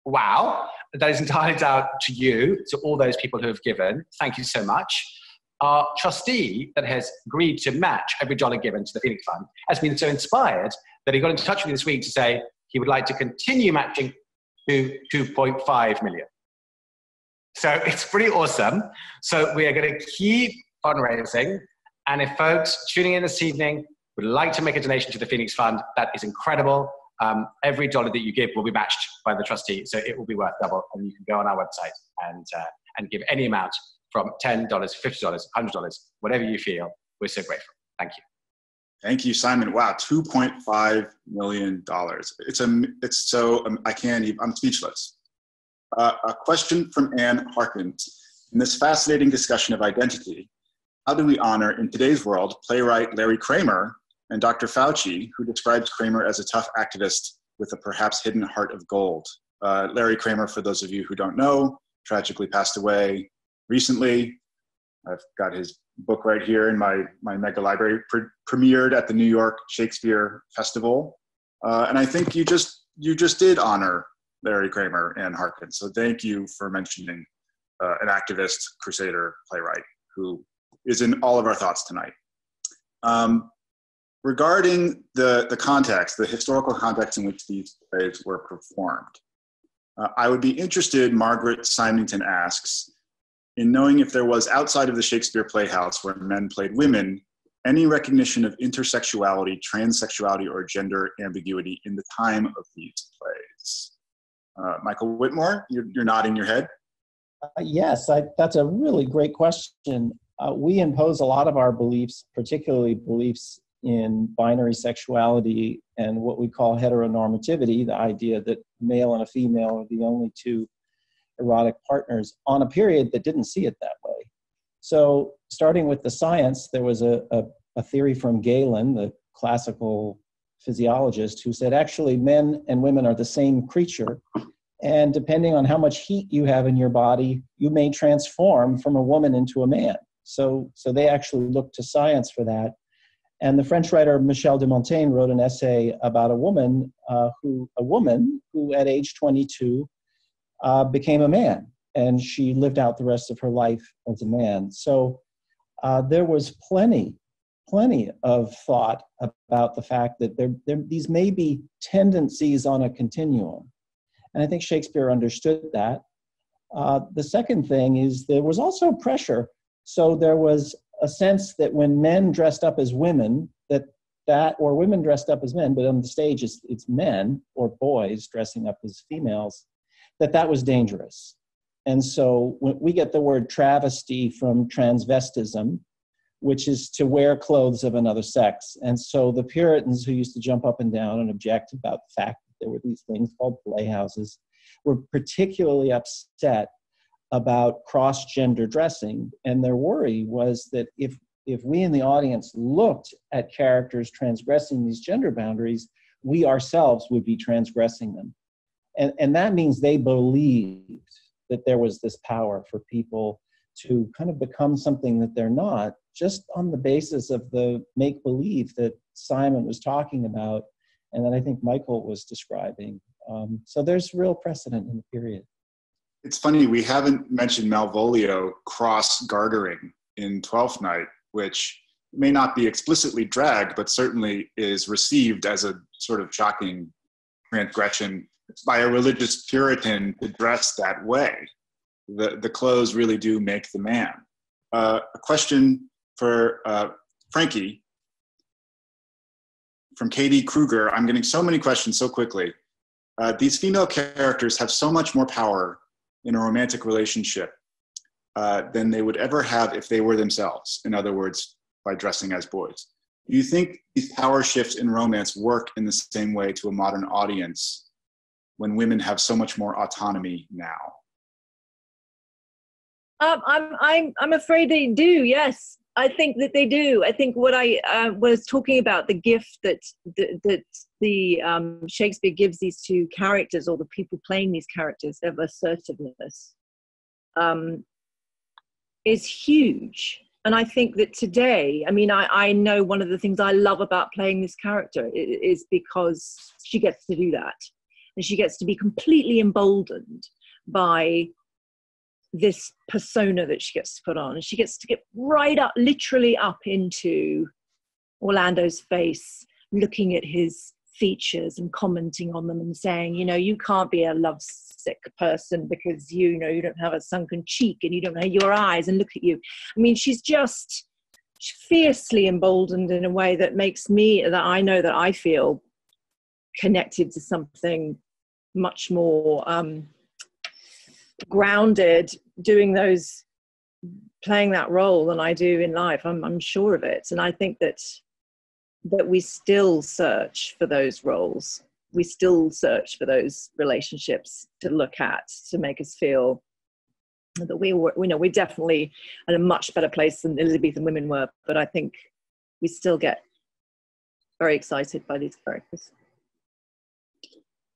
Wow that is entirely down to you, to all those people who have given. Thank you so much. Our trustee that has agreed to match every dollar given to the Phoenix Fund has been so inspired that he got in touch with me this week to say he would like to continue matching to 2.5 million. So it's pretty awesome. So we are going to keep fundraising. And if folks tuning in this evening would like to make a donation to the Phoenix Fund, that is incredible. Um, every dollar that you give will be matched by the trustee, so it will be worth double. And you can go on our website and, uh, and give any amount from $10, $50, $100, whatever you feel. We're so grateful. Thank you. Thank you, Simon. Wow, two point five million dollars. It's a, it's so um, I can't even. I'm speechless. Uh, a question from Anne Harkins. In this fascinating discussion of identity, how do we honor in today's world playwright Larry Kramer and Dr. Fauci, who describes Kramer as a tough activist with a perhaps hidden heart of gold? Uh, Larry Kramer, for those of you who don't know, tragically passed away recently. I've got his book right here in my, my mega library, pre- premiered at the New York Shakespeare Festival. Uh, and I think you just, you just did honor Larry Kramer Anne Harkins. So thank you for mentioning uh, an activist, crusader, playwright who is in all of our thoughts tonight. Um, regarding the, the context, the historical context in which these plays were performed, uh, I would be interested, Margaret Symington asks, in knowing if there was outside of the Shakespeare Playhouse where men played women, any recognition of intersexuality, transsexuality, or gender ambiguity in the time of these plays. Uh, Michael Witmore, you're, you're nodding your head. Uh, yes, I, that's a really great question. Uh, we impose a lot of our beliefs, particularly beliefs in binary sexuality and what we call heteronormativity, the idea that male and a female are the only two erotic partners on a period that didn't see it that way. So, starting with the science, there was a, a, a theory from Galen, the classical physiologist, who said actually men and women are the same creature. And depending on how much heat you have in your body, you may transform from a woman into a man. So, so they actually looked to science for that. And the French writer Michel de Montaigne wrote an essay about a woman uh, who, a woman who at age 22 uh, became a man, and she lived out the rest of her life as a man. So uh, there was plenty, plenty of thought about the fact that there, there, these may be tendencies on a continuum. And I think Shakespeare understood that. Uh, the second thing is there was also pressure. So there was a sense that when men dressed up as women, that that or women dressed up as men, but on the stage it's, it's men or boys dressing up as females, that that was dangerous. And so we get the word travesty from transvestism, which is to wear clothes of another sex. And so the Puritans who used to jump up and down and object about the fact that there were these things called playhouses were particularly upset about cross gender dressing. And their worry was that if, if we in the audience looked at characters transgressing these gender boundaries, we ourselves would be transgressing them and, and that means they believed that there was this power for people to kind of become something that they're not just on the basis of the make believe that simon was talking about and that i think michael was describing um, so there's real precedent in the period it's funny we haven't mentioned malvolio cross gartering in twelfth night which may not be explicitly dragged but certainly is received as a sort of shocking transgression by a religious Puritan to dress that way. The, the clothes really do make the man. Uh, a question for uh, Frankie from Katie Kruger. I'm getting so many questions so quickly. Uh, these female characters have so much more power in a romantic relationship uh, than they would ever have if they were themselves. In other words, by dressing as boys. Do you think these power shifts in romance work in the same way to a modern audience when women have so much more autonomy now? Um, I'm, I'm, I'm afraid they do, yes. I think that they do. I think what I uh, was talking about the gift that that, that the um, Shakespeare gives these two characters, or the people playing these characters, of assertiveness, um, is huge. And I think that today, I mean, I, I know one of the things I love about playing this character is because she gets to do that and she gets to be completely emboldened by this persona that she gets to put on and she gets to get right up literally up into orlando's face looking at his features and commenting on them and saying, you know, you can't be a lovesick person because you, you know you don't have a sunken cheek and you don't have your eyes and look at you. I mean, she's just fiercely emboldened in a way that makes me that I know that I feel connected to something much more um, grounded doing those playing that role than I do in life. I'm, I'm sure of it. And I think that that we still search for those roles. We still search for those relationships to look at to make us feel that we were, you know, we're definitely in a much better place than Elizabethan women were. But I think we still get very excited by these characters.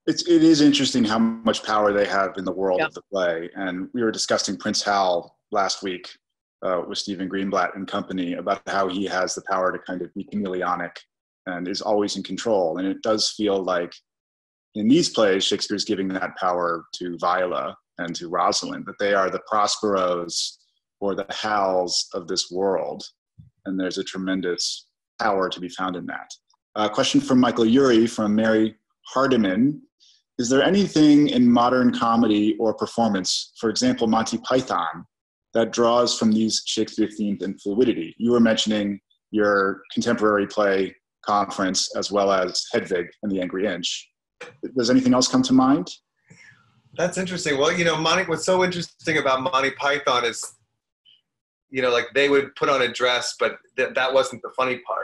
It's, it is interesting how much power they have in the world yeah. of the play. And we were discussing Prince Hal last week uh, with Stephen Greenblatt and company about how he has the power to kind of be chameleonic and is always in control. And it does feel like in these plays, Shakespeare's giving that power to Viola and to Rosalind, that they are the Prosperos or the Hals of this world. And there's a tremendous power to be found in that. A question from Michael Urie from Mary Hardiman. Is there anything in modern comedy or performance, for example, Monty Python, that draws from these Shakespeare themes and fluidity. You were mentioning your contemporary play conference as well as Hedwig and the Angry Inch. Does anything else come to mind? That's interesting. Well, you know, Monty, what's so interesting about Monty Python is, you know, like they would put on a dress, but th- that wasn't the funny part.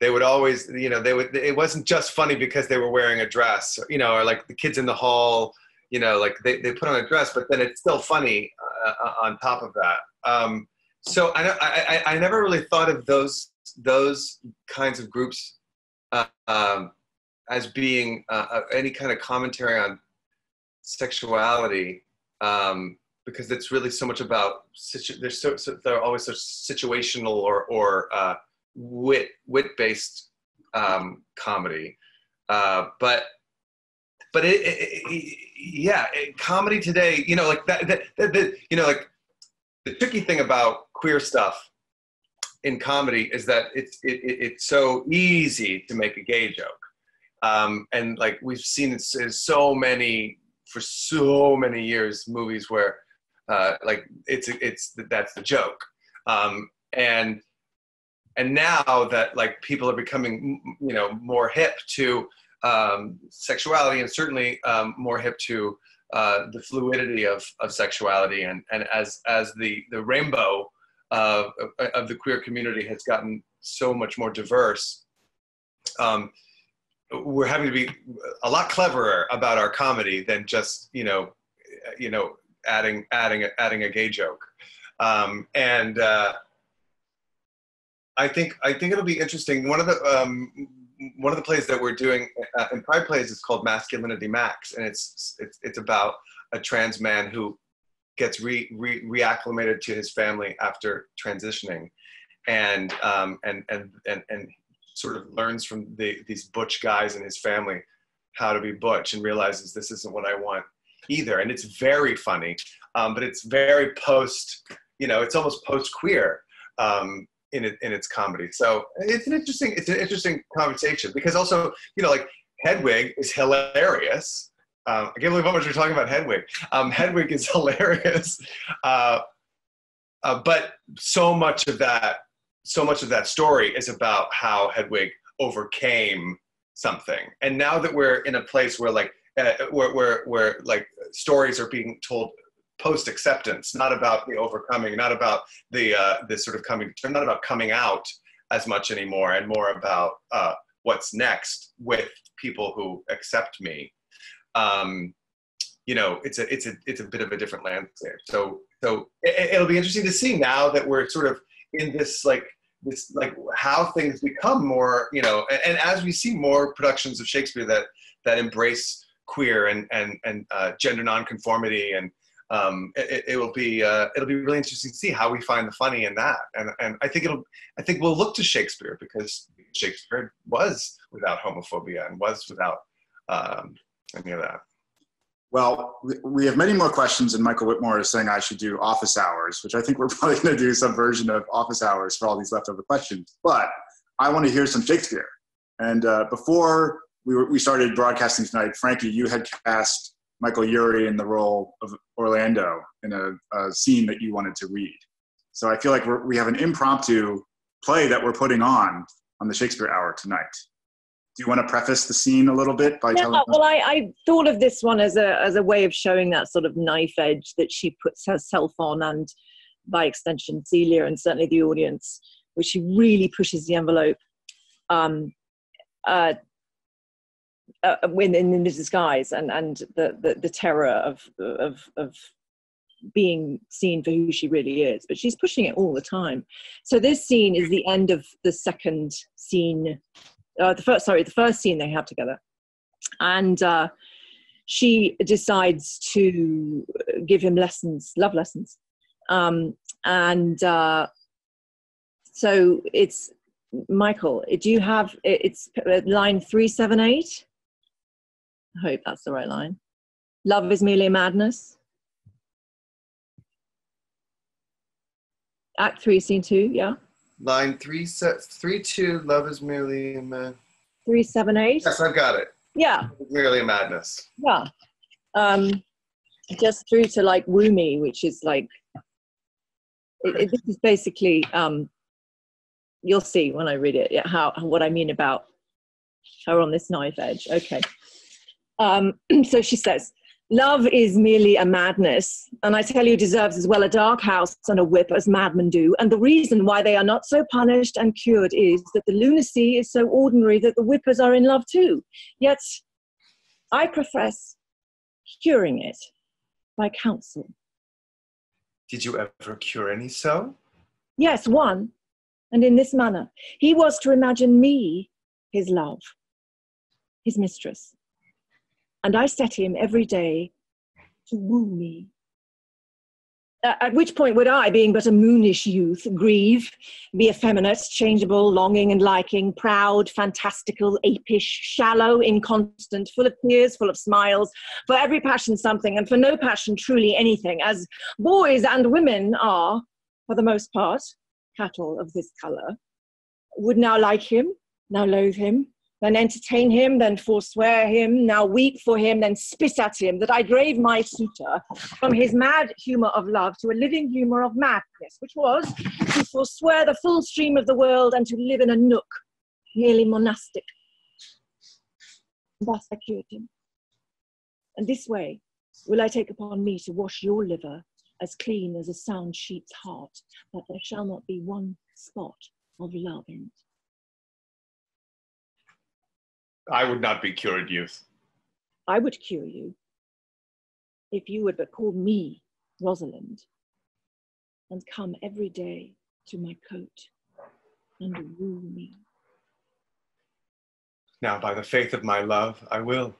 They would always, you know, they would, it wasn't just funny because they were wearing a dress, you know, or like the kids in the hall, you know, like they, they put on a dress, but then it's still funny uh, uh, on top of that. Um, so I, I, I never really thought of those those kinds of groups uh, um, as being uh, uh any kind of commentary on sexuality um, because it's really so much about situ- they're so, so, they're always so situational or or uh, wit wit based um, comedy, but but it, it, it yeah, comedy today, you know, like that, that, that, that, you know, like the tricky thing about queer stuff in comedy is that it's it, it, it's so easy to make a gay joke, um, and like we've seen it in so many for so many years movies where uh, like it's it's that's the joke, um, and and now that like people are becoming you know more hip to um, sexuality and certainly um, more hip to uh, the fluidity of, of sexuality. And, and as, as the, the rainbow of, of the queer community has gotten so much more diverse, um, we're having to be a lot cleverer about our comedy than just, you know, you know, adding, adding, adding a gay joke. Um, and uh, I think, I think it'll be interesting. One of the, um, one of the plays that we're doing uh, in Pride Plays is called Masculinity Max, and it's it's it's about a trans man who gets re, re reacclimated to his family after transitioning, and um, and and and and sort of learns from the, these butch guys in his family how to be butch and realizes this isn't what I want either, and it's very funny, um, but it's very post, you know, it's almost post queer. Um, in, it, in its comedy. So it's an interesting it's an interesting conversation because also you know like Hedwig is hilarious. Um, I can't believe how much we're talking about Hedwig. Um, Hedwig is hilarious, uh, uh, but so much of that so much of that story is about how Hedwig overcame something. And now that we're in a place where like uh, where, where where like stories are being told post acceptance, not about the overcoming, not about the uh, this sort of coming, not about coming out as much anymore, and more about uh, what's next with people who accept me. Um, you know, it's a it's a it's a bit of a different landscape. So so it, it'll be interesting to see now that we're sort of in this like this like how things become more you know and, and, as we see more productions of shakespeare that that embrace queer and and and uh, gender nonconformity and um, it, it, will be uh, it'll be really interesting to see how we find the funny in that. And and I think it'll I think we'll look to Shakespeare because Shakespeare was without homophobia and was without um, any of that. Well, we have many more questions, and Michael Witmore is saying I should do office hours, which I think we're probably going to do some version of office hours for all these leftover questions. But I want to hear some Shakespeare. And uh, before we were we started broadcasting tonight, Frankie, you had cast Michael Urie in the role of Orlando in a, a scene that you wanted to read. So I feel like we have an impromptu play that we're putting on on the Shakespeare Hour tonight. Do you want to preface the scene a little bit by yeah, telling? Well, I, I thought of this one as a as a way of showing that sort of knife edge that she puts herself on, and by extension, Celia, and certainly the audience, which she really pushes the envelope. Um, uh, uh, in, in disguise and and the, the, the terror of of of being seen for who she really is. But she's pushing it all the time. So this scene is the end of the second scene uh, the first sorry the first scene they have together. And uh, she decides to give him lessons love lessons. Um, and uh, so it's michael do you have it's line 378 I hope that's the right line. Love is merely a madness. Act three, scene two, yeah. Line three, set three, two. Love is merely a mad. Three, seven, eight. Yes, I've got it. Yeah. Merely a madness. Yeah. Um, just through to like woo me, which is like, it, it, this is basically, um, you'll see when I read it, yeah, how what I mean about her on this knife edge. Okay. Um, so she says, Love is merely a madness, and I tell you, deserves as well a dark house and a whip as madmen do. And the reason why they are not so punished and cured is that the lunacy is so ordinary that the whippers are in love too. Yet I profess curing it by counsel. Did you ever cure any so? Yes, one, and in this manner. He was to imagine me his love, his mistress and I set him every day to woo me. Uh, at which point would I, being but a moonish youth, grieve, be effeminate, changeable, longing and liking, proud, fantastical, apish, shallow, inconstant, full of tears, full of smiles, for every passion something, and for no passion truly anything, as boys and women are, for the most part, cattle of this colour, would now like him, now loathe him, then entertain him, then forswear him, now weep for him, then spit at him, that I drave my suitor from his mad humour of love to a living humour of madness, which was to forswear the full stream of the world and to live in a nook, merely monastic. Thus I cured him. And this way will I take upon me to wash your liver as clean as a sound sheep's heart, that there shall not be one spot of love in it. I would not be cured, youth. I would cure you if you would but call me Rosalind and come every day to my cote and woo me. Now, by the faith of my love, I will.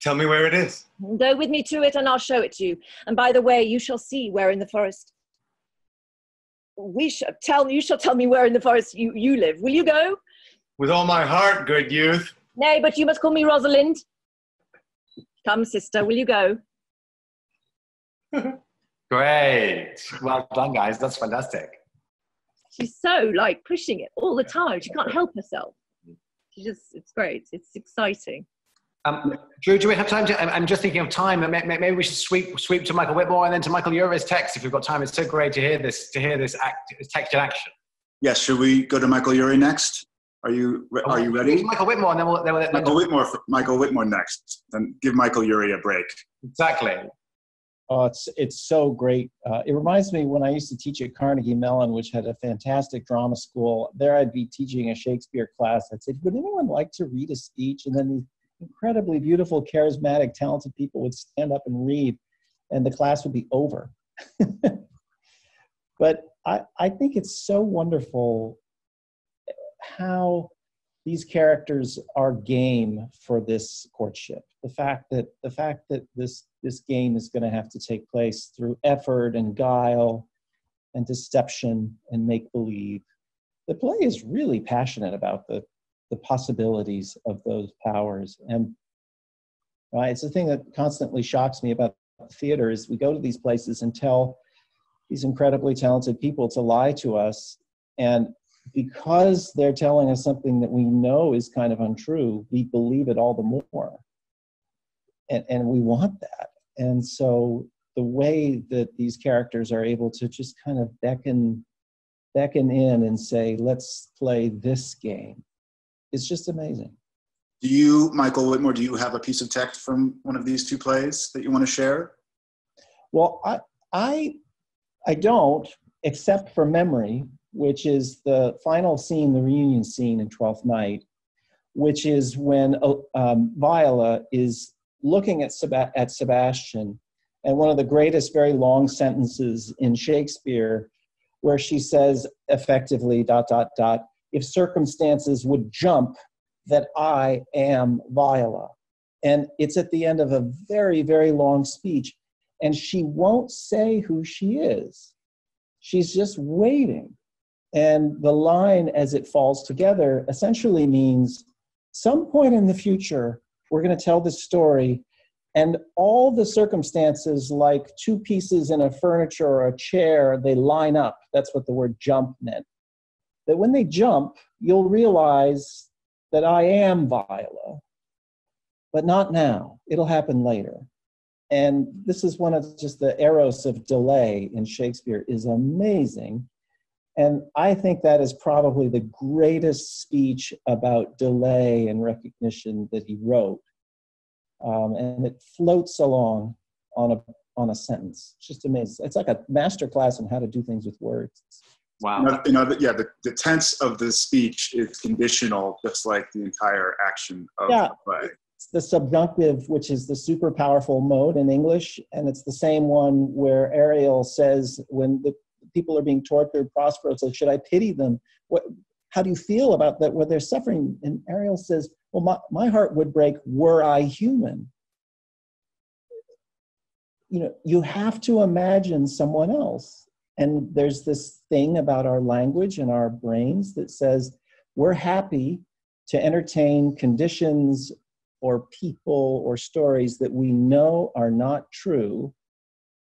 Tell me where it is. Go with me to it and I'll show it to you. And by the way, you shall see where in the forest. We shall tell you shall tell me where in the forest you, you live. Will you go? With all my heart, good youth. Nay, but you must call me Rosalind. Come, sister, will you go? Great. Well done, guys. That's fantastic. She's so like pushing it all the time. She can't help herself. She just, it's great. It's exciting. Um, Drew, do we have time to? I'm just thinking of time. Maybe we should sweep sweep to Michael Witmore and then to Michael Urie's text if we've got time. It's so great to hear this to hear this act, text in action. Yes. Should we go to Michael Urie next? Are you are you ready? Michael Witmore, and then we'll, then we'll Michael Witmore. Michael Witmore next. Then give Michael Urie a break. Exactly. Oh, it's it's so great. Uh, it reminds me when I used to teach at Carnegie Mellon, which had a fantastic drama school. There, I'd be teaching a Shakespeare class. I'd say, "Would anyone like to read a speech?" And then these incredibly beautiful, charismatic, talented people would stand up and read, and the class would be over. but I, I think it's so wonderful how these characters are game for this courtship. The fact that the fact that this this game is going to have to take place through effort and guile and deception and make believe. The play is really passionate about the the possibilities of those powers and it's the thing that constantly shocks me about theater is we go to these places and tell these incredibly talented people to lie to us and because they're telling us something that we know is kind of untrue, we believe it all the more. And, and we want that. And so the way that these characters are able to just kind of beckon beckon in and say, let's play this game is just amazing. Do you, Michael Witmore, do you have a piece of text from one of these two plays that you want to share? Well, I, I, I don't, except for memory, which is the final scene, the reunion scene in Twelfth Night, which is when uh, um, Viola is looking at, Seb- at Sebastian, and one of the greatest, very long sentences in Shakespeare, where she says effectively, dot, dot, dot, if circumstances would jump, that I am Viola. And it's at the end of a very, very long speech. And she won't say who she is. She's just waiting. And the line, as it falls together, essentially means some point in the future, we're going to tell this story, and all the circumstances, like two pieces in a furniture or a chair, they line up. That's what the word jump meant. That when they jump, you'll realize that I am Viola, but not now. It'll happen later. And this is one of just the eros of delay in Shakespeare is amazing. And I think that is probably the greatest speech about delay and recognition that he wrote. Um, and it floats along on a on a sentence. It's just amazing. It's like a master class on how to do things with words. Wow. You know, yeah, the, the tense of the speech is conditional, just like the entire action of yeah. the play. It's the subjunctive, which is the super powerful mode in English, and it's the same one where Ariel says when the people are being tortured, Prospero says, "Should I pity them? What? How do you feel about that? What they're suffering?" And Ariel says, "Well, my, my heart would break were I human." You know, you have to imagine someone else and there's this thing about our language and our brains that says we're happy to entertain conditions or people or stories that we know are not true.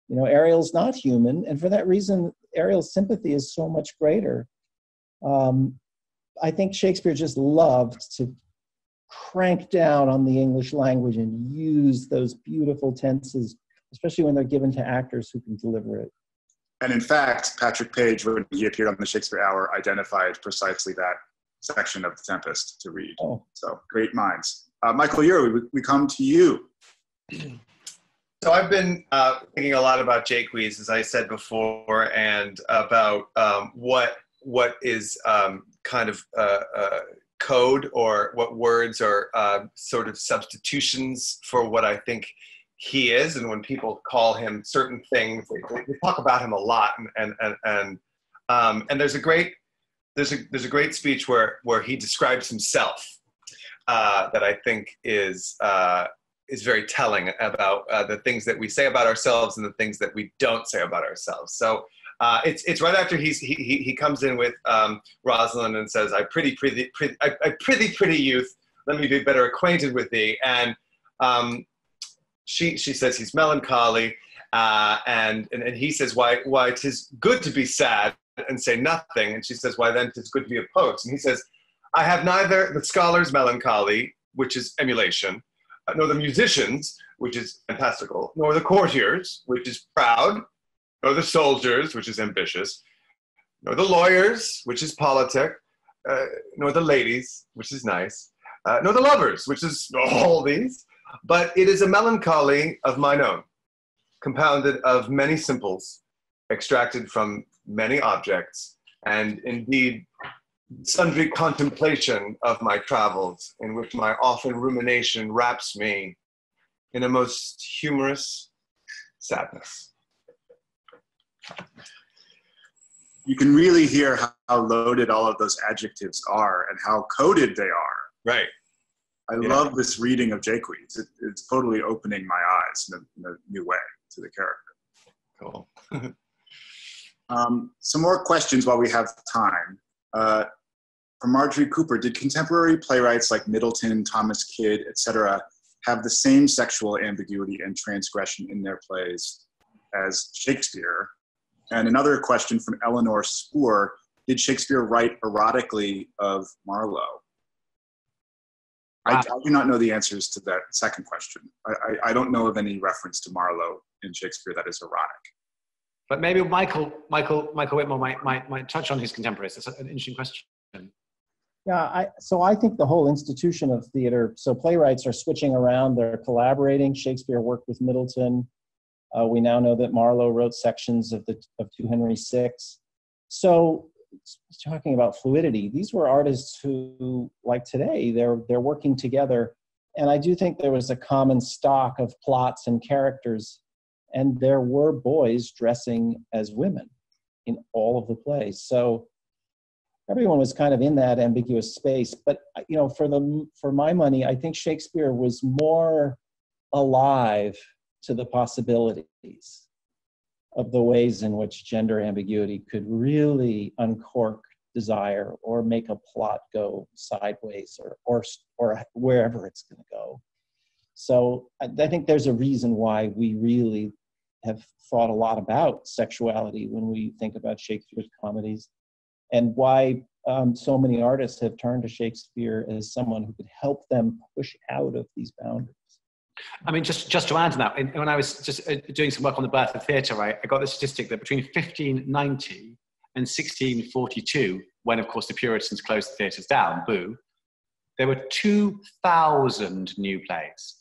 You know, Ariel's not human, and for that reason, Ariel's sympathy is so much greater. Um, I think Shakespeare just loved to crank down on the English language and use those beautiful tenses, especially when they're given to actors who can deliver it. And in fact, Patrick Page, when he appeared on the Shakespeare Hour, identified precisely that section of The Tempest to read. Oh. So great minds. Uh, Michael Urie, we, we come to you. So I've been uh, thinking a lot about Jaques, as I said before, and about um, what what is um, kind of uh, uh, code or what words are uh, sort of substitutions for what I think he is. And when people call him certain things they talk about him a lot and and and and, um, and there's a great there's a there's a great speech where where he describes himself uh, that I think is uh, is very telling about uh, the things that we say about ourselves and the things that we don't say about ourselves. So uh, it's it's right after he's he he, he comes in with um, Rosalind and says, "I pretty pretty pretty I, I pretty pretty youth, let me be better acquainted with thee." And um, she she says he's melancholy, uh, and, and and he says why why it is good to be sad and say nothing, and she says why then it is good to be a poet, and he says I have neither the scholar's melancholy, which is emulation, nor the musicians, which is fantastical, nor the courtiers, which is proud, nor the soldiers, which is ambitious, nor the lawyers, which is politic, uh, nor the ladies, which is nice, uh, nor the lovers, which is all these, but it is a melancholy of mine own, compounded of many simples, extracted from many objects, and indeed sundry contemplation of my travels, in which my often rumination wraps me in a most humorous sadness. You can really hear how loaded all of those adjectives are and how coded they are. Right. I Yeah. love this reading of Jaques. It, it's totally opening my eyes in a, in a new way to the character. Cool. Um, some more questions while we have time. Uh, from Marjorie Cooper, did contemporary playwrights like Middleton, Thomas Kyd, etc., have the same sexual ambiguity and transgression in their plays as Shakespeare? And another question from Eleanor Spoor, did Shakespeare write erotically of Marlowe? I, I, do not know the answers to that second question. I, I, I, don't know of any reference to Marlowe in Shakespeare that is erotic. But maybe Michael, Michael, Michael Witmore might, might, might touch on his contemporaries. That's an interesting question. Yeah, I, so I think the whole institution of theater, so playwrights are switching around, they're collaborating. Shakespeare worked with Middleton. Uh, we now know that Marlowe wrote sections of the of 2 Henry VI. So talking about fluidity, these were artists who, like today, they're they're working together. And I do think there was a common stock of plots and characters, and there were boys dressing as women in all of the plays. So everyone was kind of in that ambiguous space. But uh, you know, for the for my money, I think Shakespeare was more alive to the possibilities of the ways in which gender ambiguity could really uncork desire or make a plot go sideways or or or wherever it's going to go. So I, I think there's a reason why we really have thought a lot about sexuality when we think about Shakespeare's comedies, and why um, so many artists have turned to Shakespeare as someone who could help them push out of these boundaries. I mean, just, just to add to that, when I was just uh, doing some work on the birth of theatre, right, I got the statistic that between 1590 and 1642, when of course the Puritans closed the theatres down, boo, there were 2,000 new plays.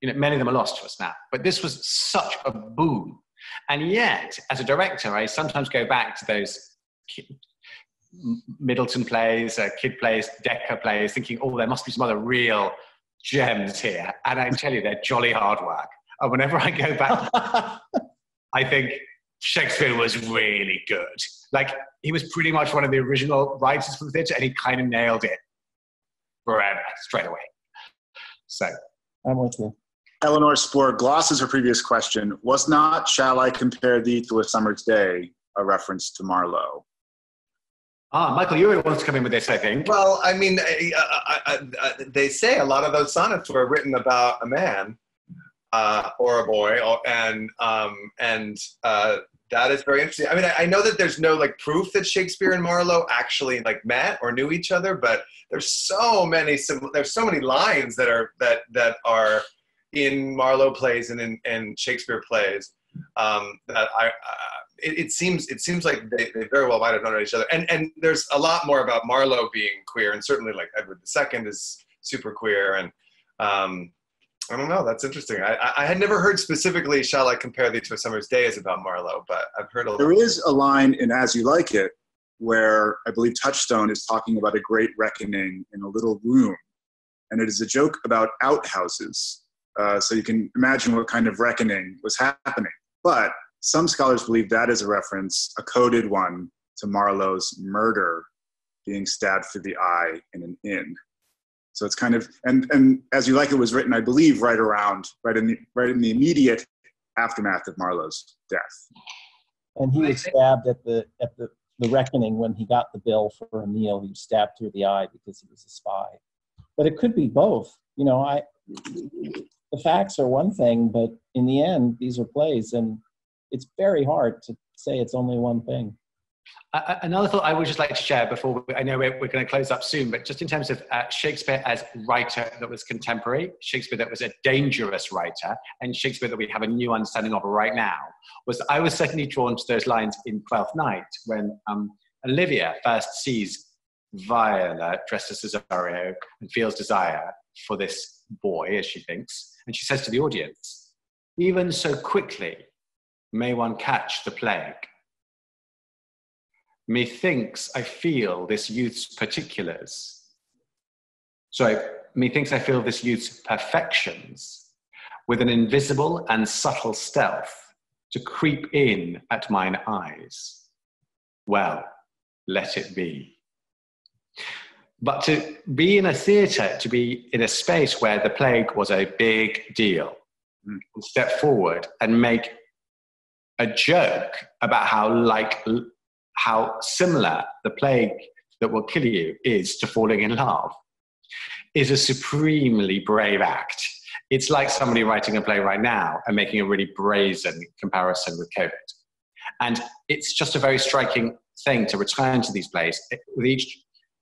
You know, many of them are lost to us now, but this was such a boom. And yet, as a director, I sometimes go back to those Middleton plays, uh, Kyd plays, Dekker plays, thinking, oh, there must be some other real gems here. And I tell you, they're jolly hard work. And whenever I go back, I think Shakespeare was really good. Like, he was pretty much one of the original writers for the theatre, and he kind of nailed it forever, straight away. So. I'm with you. Eleanor Spohr glosses her previous question. Was not Shall I Compare Thee to a Summer's Day a reference to Marlowe? Ah, Michael Urie wants to come in with this, I think. Well, I mean, I, I, I, they say a lot of those sonnets were written about a man uh, or a boy, or, and um, and uh, that is very interesting. I mean, I, know that there's no like proof that Shakespeare and Marlowe actually like met or knew each other, but there's so many there's so many lines that are that that are in Marlowe plays and in, in Shakespeare plays um, that I, it, it, seems it seems like they, they very well might have known each other. And and there's a lot more about Marlowe being queer, and certainly like Edward II is super queer, and um, I don't know. That's interesting. I, I had never heard specifically "Shall I compare thee to a summer's day" is about Marlowe, but I've heard a lot. There is a line in "As You Like It" where I believe Touchstone is talking about a great reckoning in a little room, and it is a joke about outhouses. Uh, so you can imagine what kind of reckoning was happening. But some scholars believe that is a reference, a coded one, to Marlowe's murder, being stabbed through the eye in an inn. So it's kind of and and as you like it was written, I believe, right around right in the right in the immediate aftermath of Marlowe's death. And he was stabbed at the at the, the reckoning when he got the bill for a meal. He was stabbed through the eye because he was a spy. But it could be both. You know, I the facts are one thing, but in the end, these are plays, and it's very hard to say it's only one thing. Uh, another thought I would just like to share before we, I know we're, we're, going to close up soon, but just in terms of uh, Shakespeare as writer that was contemporary, Shakespeare that was a dangerous writer, and Shakespeare that we have a new understanding of right now, was I was certainly drawn to those lines in Twelfth Night when um, Olivia first sees Viola dressed as Cesario and feels desire for this boy, as she thinks, and she says to the audience, even so quickly may one catch the plague. Methinks I feel this youth's particulars. Sorry, methinks I feel this youth's perfections with an invisible and subtle stealth to creep in at mine eyes. Well, let it be. But to be in a theatre, to be in a space where the plague was a big deal, mm. step forward and make a joke about how like how similar the plague that will kill you is to falling in love is a supremely brave act. It's like somebody writing a play right now and making a really brazen comparison with COVID. And it's just a very striking thing to return to these plays. With each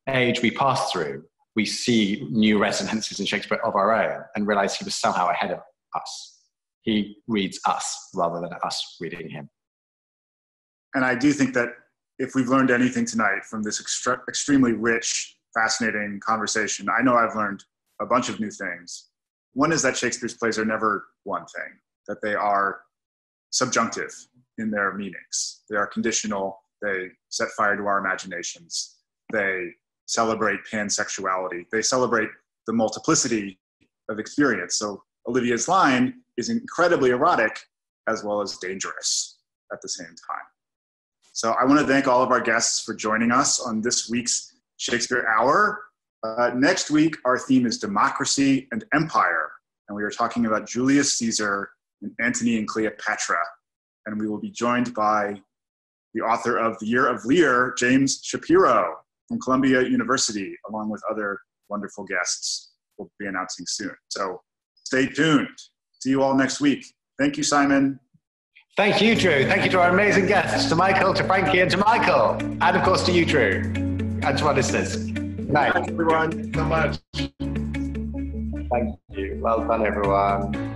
age we pass through, we see new resonances in Shakespeare of our own and realize he was somehow ahead of us. He reads us rather than us reading him. And I do think that if we've learned anything tonight from this extra- extremely rich, fascinating conversation, I know I've learned a bunch of new things. One is that Shakespeare's plays are never one thing, that they are subjunctive in their meanings. They are conditional, they set fire to our imaginations, they celebrate pansexuality, they celebrate the multiplicity of experience. So Olivia's line is incredibly erotic as well as dangerous at the same time. So I want to thank all of our guests for joining us on this week's Shakespeare Hour. Uh, next week, our theme is democracy and empire, and we are talking about Julius Caesar and Antony and Cleopatra. And we will be joined by the author of The Year of Lear, James Shapiro from Columbia University, along with other wonderful guests we'll be announcing soon. So stay tuned. See you all next week. Thank you, Simon. Thank you, Drew. Thank you to our amazing guests, to Michael, to Frankie, and to Michael. And of course to you, Drew, and to our listeners. Good night. Thanks, everyone, so much. Thank you. Well done, everyone.